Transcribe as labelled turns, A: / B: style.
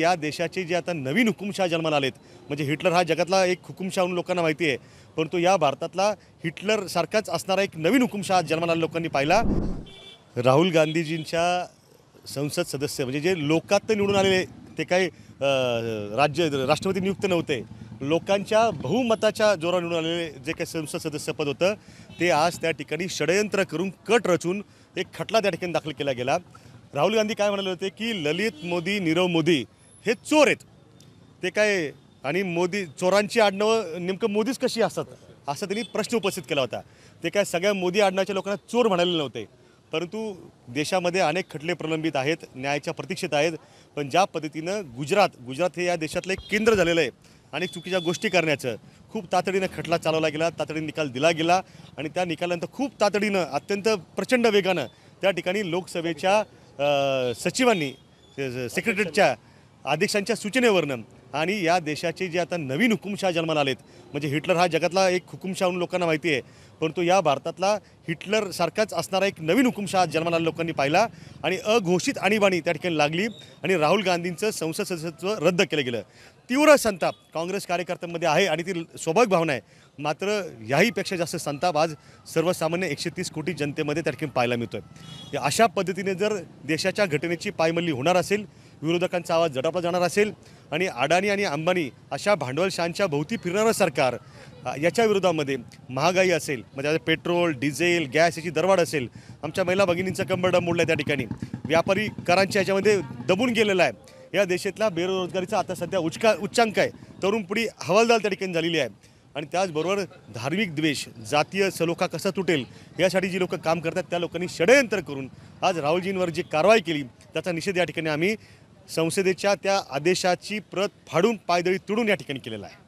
A: या देशाचे जे आता नवीन हुकुमशाह जन्माला आलेत म्हणजे हिटलर हा जगातला एक हुकुमशाह म्हणून लोकांना माहिती आहे. परंतु या भारतातला हिटलर सारखाच असणारा एक नवीन हुकुमशाह जन्माला लोकांनी पाहिला. राहुल गांधीजींच्या संसद सदस्य म्हणजे जे लोकात निवडून आलेले ते काही राज्य राष्ट्रपती नियुक्त नव्हते. लोकांच्या बहुमताच्या जोरावर निवडून आलेले जे काही संसद सदस्यपद होतं ते आज त्या ठिकाणी षडयंत्र करून कट रचून एक खटला त्या ठिकाणी दाखल केला गेला. राहुल गांधी काय म्हणाले होते की ललित मोदी नीरव मोदी हे चोर आहेत. ते काय आणि मोदी चोरांची आडनावं नेमकं मोदीच कशी असतात? असा त्यांनी प्रश्न उपस्थित केला होता. ते काय सगळ्या मोदी आडनावच्या लोकांना चोर म्हणाले नव्हते. परंतु देशामध्ये अनेक खटले प्रलंबित आहेत न्यायाच्या प्रतीक्षेत आहेत पण ज्या पद्धतीनं गुजरात गुजरात हे या देशातलं एक केंद्र झालेलं आहे अनेक चुकीच्या गोष्टी करण्याचं खूप तातडीनं खटला चालवला गेला तातडीने निकाल दिला गेला आणि त्या निकालानंतर खूप तातडीनं अत्यंत प्रचंड वेगानं त्या ठिकाणी लोकसभेच्या सचिवांनी सेक्रेटरीच्या अध्यक्षांच्या सूचनेवरनं. आणि या देशाचे जे आता नवीन हुकुमशाह जन्माला आलेत म्हणजे हिटलर हा जगातला एक हुकुमशाह म्हणून लोकांना माहिती आहे परंतु या भारतातला हिटलर सारखाच असणारा एक नवीन हुकुमशाह जन्माला लोकांनी पाहिला आणि अघोषित आणीबाणी त्या ठिकाणी लागली आणि राहुल गांधींचं संसद सदस्यत्व रद्द केलं गेलं. तीव्र संताप काँग्रेस कार्यकर्त्यांमध्ये आहे आणि ती स्वाभाविक भावना आहे. मात्र याहीपेक्षा जास्त संताप आज सर्वसामान्य एकशे तीस कोटी जनतेमध्ये त्या ठिकाणी पाहायला मिळतो आहे अशा पद्धतीने जर देशाच्या घटनेची पायमल्ली होणार असेल विरोधकांचा आवाज जडापला जाणार असेल. आणि अडाणी आणि अंबानी अशा भांडवलशांच्या भोवती फिरणारं सरकार याच्या विरोधामध्ये महागाई असेल म्हणजे आता पेट्रोल डिझेल गॅस याची दरवाढ असेल. आमच्या महिला भगिनींचं कंबरडं मोडलं आहे त्या ठिकाणी. व्यापारी करांच्या याच्यामध्ये दबून गेलेला आहे. या देशातला बेरोजगारीचा आता सध्या उच्का उच्चांक आहे. तरुण पिढी हवालदार त्या ठिकाणी झालेली आहे. आणि त्याचबरोबर धार्मिक द्वेष जातीय सलोखा कसा तुटेल यासाठी जी लोक काम करतात त्या लोकांनी षडयंत्र करून आज राहुलजींवर जी कारवाई केली त्याचा निषेध या ठिकाणी आम्ही संसदेच्या त्या आदेशाची प्रत फाडून पायदळी तुडून या ठिकाणी केलेला आहे.